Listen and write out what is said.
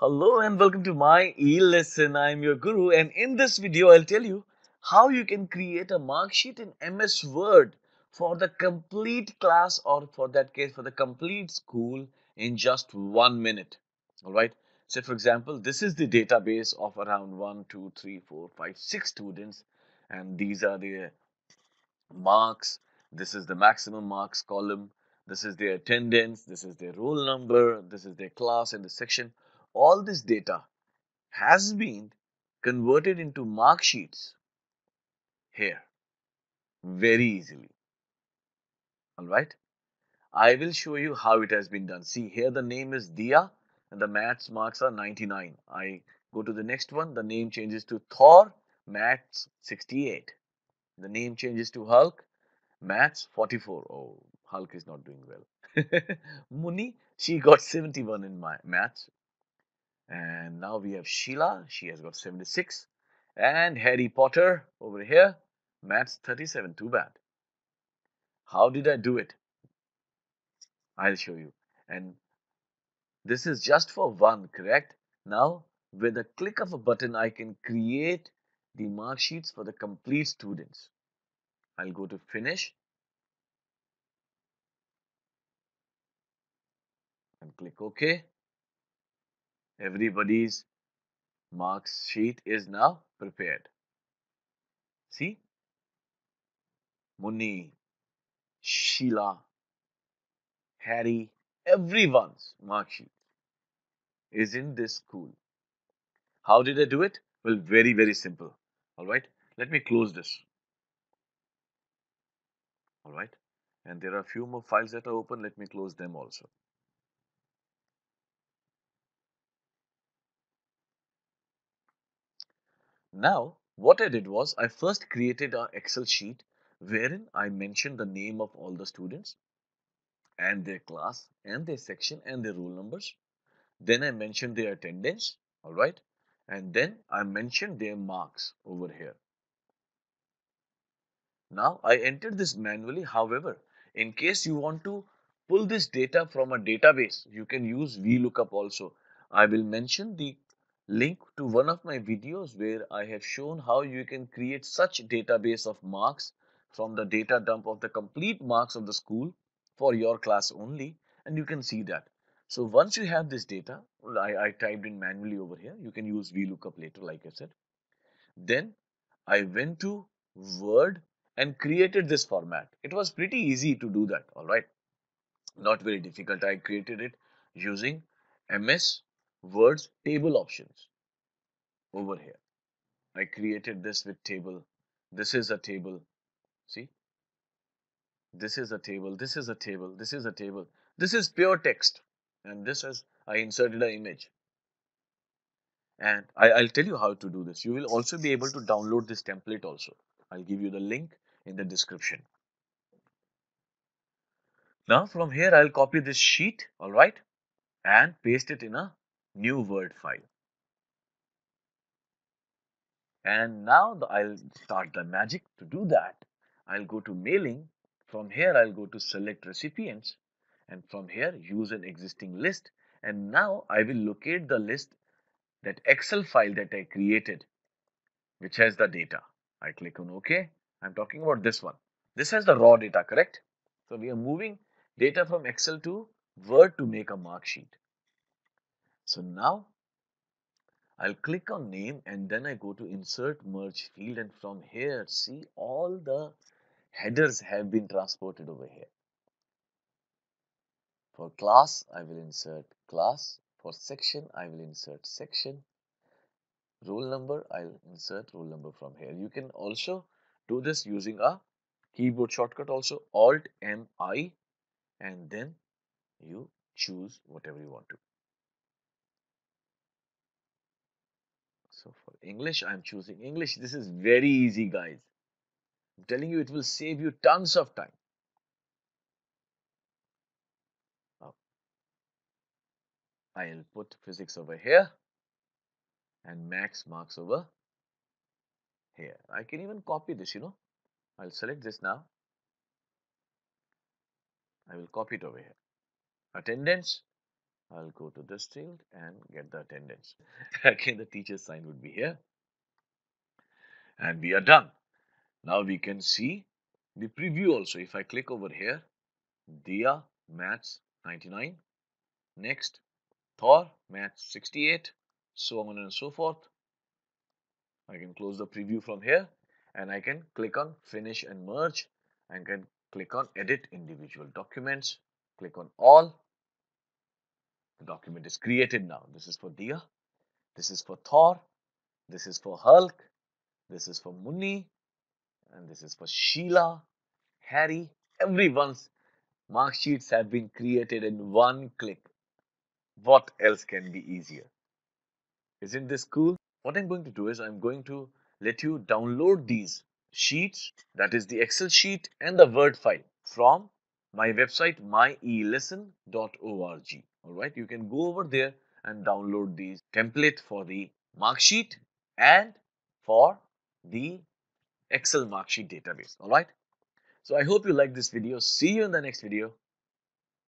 Hello and welcome to my e-lesson. I'm your guru and in this video I'll tell you how you can create a mark sheet in MS Word for the complete class or for that case for the complete school in just one minute. Alright. So for example, this is the database of around 1, 2, 3, 4, 5, 6 students and these are the marks. This is the maximum marks column. This is their attendance. This is their roll number. This is their class and the section all this data has been converted into mark sheets here very easily. Alright, I will show you how it has been done. See here the name is Dia and the maths marks are 99. I go to the next one, the name changes to Thor, maths 68. The name changes to Hulk, maths 44. Oh, Hulk is not doing well. Muni, she got 71 in my maths, and now we have Sheila, she has got 76. And Harry Potter over here, Matt's 37, too bad. How did I do it? I'll show you. And this is just for one, correct? Now, with a click of a button, I can create the mark sheets for the complete students. I'll go to finish and click OK everybody's marks sheet is now prepared. See? Muni, Sheila, Harry, everyone's mark sheet is in this school. How did I do it? Well, very, very simple. All right. Let me close this. All right. And there are a few more files that are open. Let me close them also. Now, what I did was I first created an Excel sheet wherein I mentioned the name of all the students and their class and their section and their roll numbers. Then I mentioned their attendance, all right, and then I mentioned their marks over here. Now I entered this manually. However, in case you want to pull this data from a database, you can use VLOOKUP also. I will mention the link to one of my videos where I have shown how you can create such database of marks from the data dump of the complete marks of the school for your class only and you can see that. So once you have this data, I, I typed in manually over here, you can use VLOOKUP later like I said. Then I went to Word and created this format. It was pretty easy to do that, alright. Not very difficult. I created it using MS words table options over here. I created this with table. This is a table. See? This is a table. This is a table. This is a table. This is pure text. And this is, I inserted an image. And I, I'll tell you how to do this. You will also be able to download this template also. I'll give you the link in the description. Now from here, I'll copy this sheet, all right, and paste it in a new Word file. And now the, I'll start the magic to do that. I'll go to mailing. From here, I'll go to select recipients. And from here, use an existing list. And now I will locate the list, that Excel file that I created, which has the data. I click on OK. I'm talking about this one. This has the raw data, correct? So we are moving data from Excel to Word to make a mark sheet. So now I'll click on name and then I go to insert merge field and from here see all the headers have been transported over here. For class I will insert class. For section I will insert section. Roll number I'll insert roll number from here. You can also do this using a keyboard shortcut also alt M I and then you choose whatever you want to. So for English, I'm choosing English. This is very easy, guys. I'm telling you, it will save you tons of time. I'll put physics over here and max marks over here. I can even copy this, you know. I'll select this now. I will copy it over here. Attendance, I'll go to this field and get the attendance. Again, the teacher's sign would be here. And we are done. Now we can see the preview also. If I click over here, Dia Maths 99. Next, Thor Maths 68. So on and so forth. I can close the preview from here and I can click on finish and merge and can click on edit individual documents. Click on all. The document is created now. This is for Dia. This is for Thor. This is for Hulk. This is for Munni. And this is for Sheila, Harry. Everyone's mark sheets have been created in one click. What else can be easier? Isn't this cool? What I'm going to do is I'm going to let you download these sheets, that is the Excel sheet and the Word file from my website myelesson.org. Alright, you can go over there and download these template for the mark sheet and for the Excel mark sheet database. Alright, so I hope you like this video. See you in the next video.